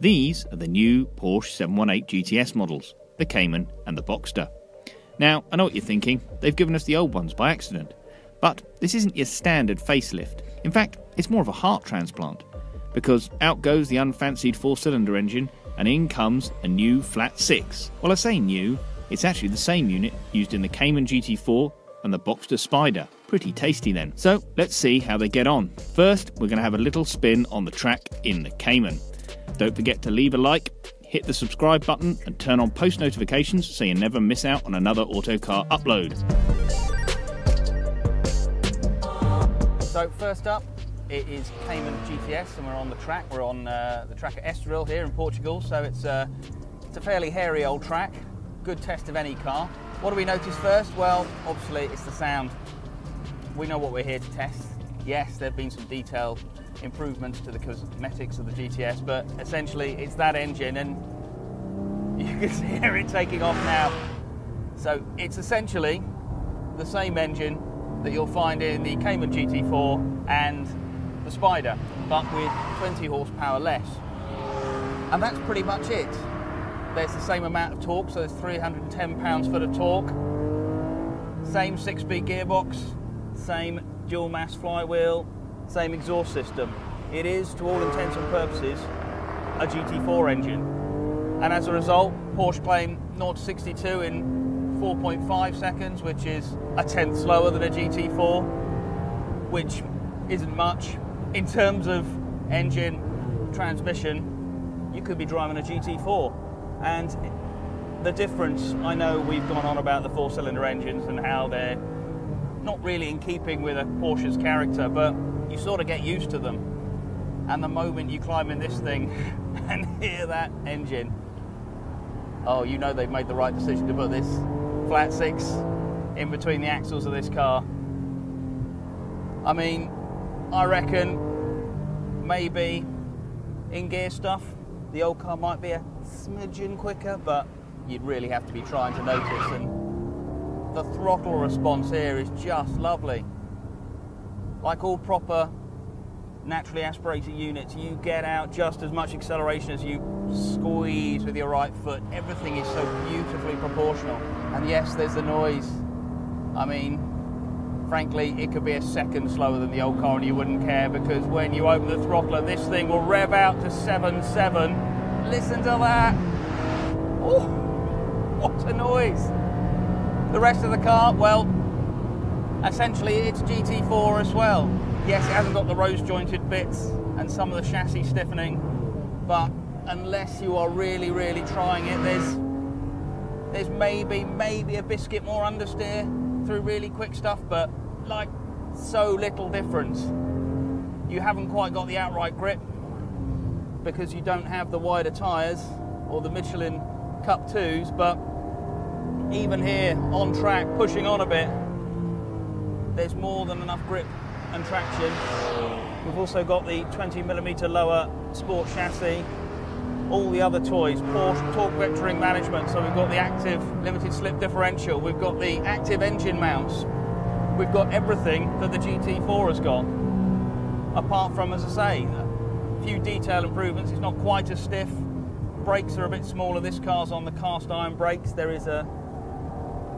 These are the new Porsche 718 GTS models, the Cayman and the Boxster. Now, I know what you're thinking, they've given us the old ones by accident. But this isn't your standard facelift. In fact, it's more of a heart transplant. Because out goes the unfancied four cylinder engine, and in comes a new flat six. Well, I say new, it's actually the same unit used in the Cayman GT4 and the Boxster Spider. Pretty tasty then. So let's see how they get on. First, we're going to have a little spin on the track in the Cayman. Don't forget to leave a like, hit the subscribe button, and turn on post notifications so you never miss out on another Autocar upload. So first up, it is Cayman GTS, and we're on the track. We're on uh, the track at Estoril here in Portugal, so it's, uh, it's a fairly hairy old track. Good test of any car. What do we notice first? Well, obviously it's the sound. We know what we're here to test. Yes, there have been some detailed improvements to the cosmetics of the GTS, but essentially it's that engine, and you can hear it taking off now. So it's essentially the same engine that you'll find in the Cayman GT4 and the Spider, but with 20 horsepower less. And that's pretty much it. There's the same amount of torque, so there's 310 pounds foot of torque. Same six-speed gearbox, same dual mass flywheel, same exhaust system. It is, to all intents and purposes, a GT4 engine. And as a result, Porsche claim 0 to 62 in 4.5 seconds, which is a tenth slower than a GT4, which isn't much. In terms of engine, transmission, you could be driving a GT4. And the difference, I know we've gone on about the four cylinder engines and how they're not really in keeping with a Porsche's character, but you sort of get used to them. And the moment you climb in this thing and hear that engine, oh, you know they've made the right decision to put this flat six in between the axles of this car. I mean, I reckon maybe in gear stuff, the old car might be a smidgen quicker, but you'd really have to be trying to notice. And the throttle response here is just lovely. Like all proper naturally aspirated units, you get out just as much acceleration as you squeeze with your right foot. Everything is so beautifully proportional. And yes, there's the noise. I mean, frankly, it could be a second slower than the old car and you wouldn't care because when you open the throttler, this thing will rev out to 7.7. Listen to that. Oh, what a noise. The rest of the car, well, essentially it's GT4 as well. Yes, it hasn't got the rose jointed bits and some of the chassis stiffening, but unless you are really, really trying it, there's there's maybe, maybe a biscuit more understeer through really quick stuff, but like so little difference. You haven't quite got the outright grip because you don't have the wider tyres or the Michelin Cup 2s, but even here on track, pushing on a bit, there's more than enough grip and traction. We've also got the 20 millimeter lower sport chassis, all the other toys, Porsche torque vectoring management. So we've got the active limited slip differential, we've got the active engine mounts, we've got everything that the GT4 has got. Apart from, as I say, a few detail improvements. It's not quite as stiff. Brakes are a bit smaller. This car's on the cast iron brakes. There is a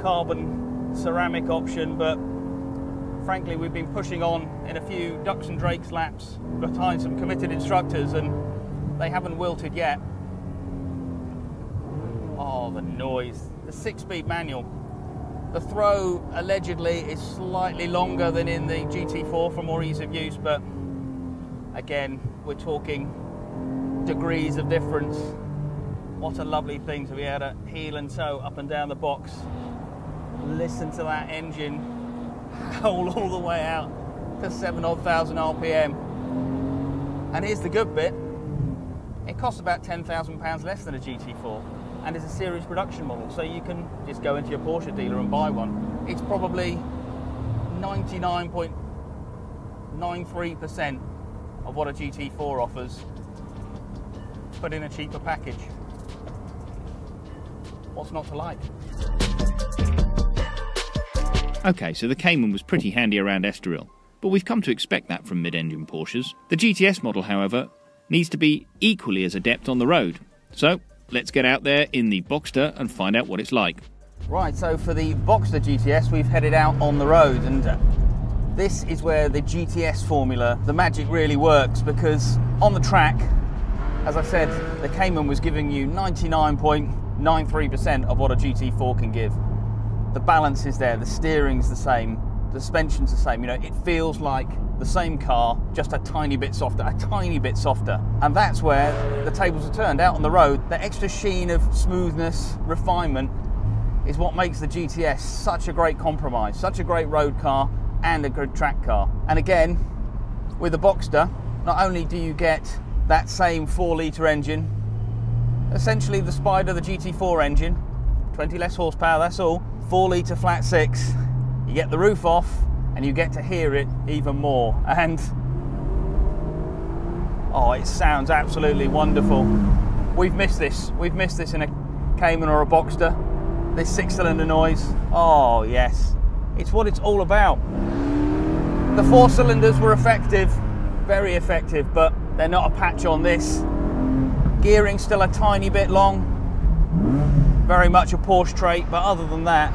carbon ceramic option, but frankly, we've been pushing on in a few ducks and drakes laps behind some committed instructors, and they haven't wilted yet. Oh, the noise. The six-speed manual. The throw, allegedly, is slightly longer than in the GT4 for more ease of use, but again, we're talking degrees of difference. What a lovely thing to be able to heel and toe up and down the box. Listen to that engine howl all the way out to seven odd thousand RPM. And here's the good bit. It costs about £10,000 less than a GT4 and is a series production model, so you can just go into your Porsche dealer and buy one. It's probably 99.93% of what a GT4 offers, but in a cheaper package. What's not to like? Okay, so the Cayman was pretty handy around Estoril, but we've come to expect that from mid engine Porsches. The GTS model, however, needs to be equally as adept on the road. So let's get out there in the Boxster and find out what it's like. Right, so for the Boxster GTS, we've headed out on the road, and uh, this is where the GTS formula, the magic really works because on the track, as I said, the Cayman was giving you 99.93% of what a GT4 can give. The balance is there, the steering's the same, the suspension's the same. You know, it feels like the same car, just a tiny bit softer, a tiny bit softer. And that's where the tables are turned out on the road. The extra sheen of smoothness, refinement is what makes the GTS such a great compromise, such a great road car and a good track car. And again, with the Boxster, not only do you get that same 4 litre engine, essentially the Spider, the GT4 engine, 20 less horsepower, that's all, 4 litre flat 6, you get the roof off and you get to hear it even more. And oh, it sounds absolutely wonderful. We've missed this. We've missed this in a Cayman or a Boxster. This six cylinder noise. Oh, yes. It's what it's all about. The four cylinders were effective, very effective, but they're not a patch on this. Gearing still a tiny bit long, very much a Porsche trait, but other than that,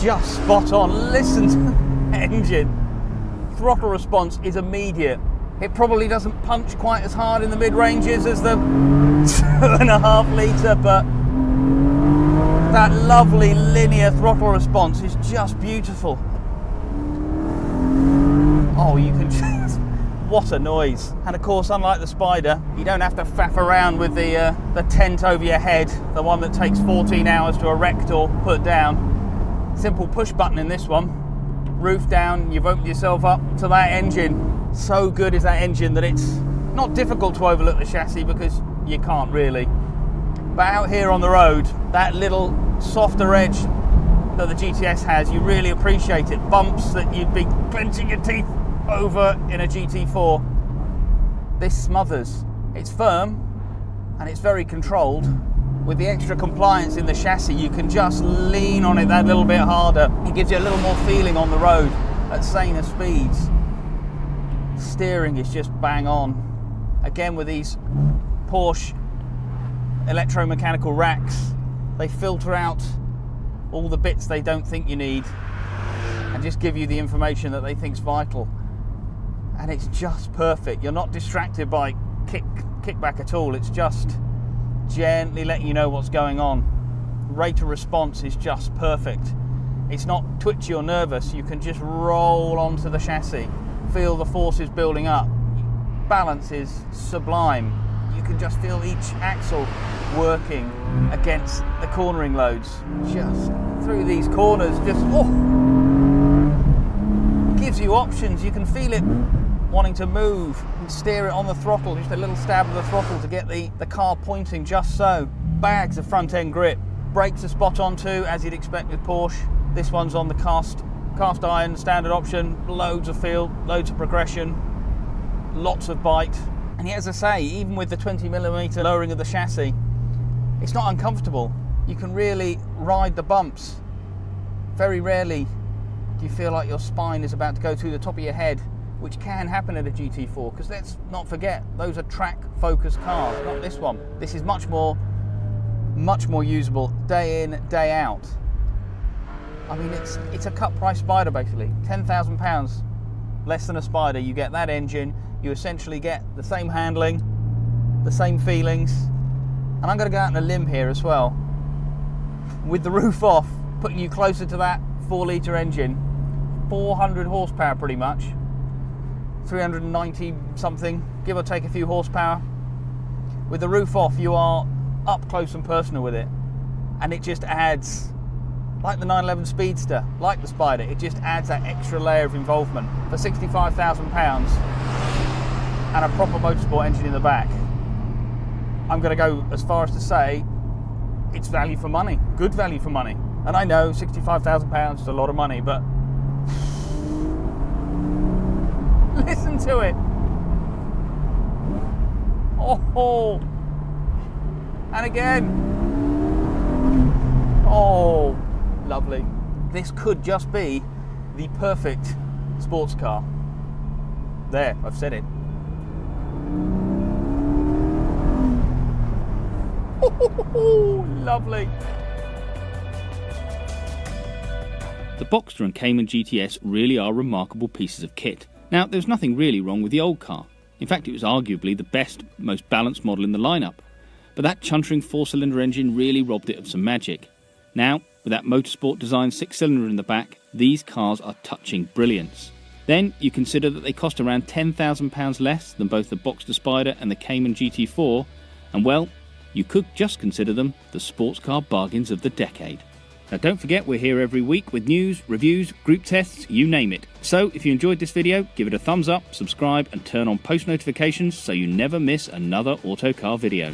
just spot on. Listen to the engine. Throttle response is immediate. It probably doesn't punch quite as hard in the mid ranges as the two and a half litre, but that lovely linear throttle response is just beautiful. Oh, you can what a noise. And of course, unlike the Spider, you don't have to faff around with the, uh, the tent over your head, the one that takes 14 hours to erect or put down. Simple push button in this one. Roof down, you've opened yourself up to that engine. So good is that engine that it's not difficult to overlook the chassis because you can't really. But out here on the road, that little softer edge that the GTS has, you really appreciate it. Bumps that you'd be clenching your teeth over in a GT4. This smothers. It's firm and it's very controlled. With the extra compliance in the chassis, you can just lean on it that little bit harder. It gives you a little more feeling on the road at saner speeds. Steering is just bang on. Again, with these Porsche electromechanical racks, they filter out all the bits they don't think you need and just give you the information that they think's vital. And it's just perfect. You're not distracted by kick kickback at all. It's just gently letting you know what's going on. Rate of response is just perfect. It's not twitchy or nervous. You can just roll onto the chassis, feel the forces building up. Balance is sublime. You can just feel each axle working against the cornering loads. Just through these corners, just oh, gives you options. You can feel it wanting to move and steer it on the throttle, just a little stab of the throttle to get the, the car pointing just so. Bags of front end grip. Brakes are spot on too, as you'd expect with Porsche. This one's on the cast cast iron standard option, loads of feel, loads of progression, lots of bite. And yet, as I say, even with the 20 millimeter lowering of the chassis, it's not uncomfortable. You can really ride the bumps. Very rarely do you feel like your spine is about to go through the top of your head, which can happen at a GT4, because let's not forget, those are track focused cars, not this one. This is much more, much more usable day in, day out. I mean, it's, it's a cut price Spider basically, £10,000 less than a Spider. You get that engine, you essentially get the same handling, the same feelings, and I'm going to go out on a limb here as well. With the roof off, putting you closer to that 4 litre engine, 400 horsepower pretty much, 390 something, give or take a few horsepower. With the roof off, you are up close and personal with it, and it just adds, like the 911 Speedster, like the Spider, it just adds that extra layer of involvement for 65,000 pounds and a proper motorsport engine in the back. I'm going to go as far as to say it's value for money, good value for money. And I know £65,000 is a lot of money, but listen to it. Oh, and again. Oh, lovely. This could just be the perfect sports car. There, I've said it. Oh, Lovely. The Boxster and Cayman GTS really are remarkable pieces of kit. Now, there's nothing really wrong with the old car. In fact, it was arguably the best, most balanced model in the lineup. But that chuntering four cylinder engine really robbed it of some magic. Now, with that motorsport design six cylinder in the back, these cars are touching brilliance. Then you consider that they cost around £10,000 less than both the Boxster Spider and the Cayman GT4, and well, you could just consider them the sports car bargains of the decade. Now don't forget we're here every week with news, reviews, group tests, you name it. So if you enjoyed this video, give it a thumbs up, subscribe and turn on post notifications so you never miss another autocar video.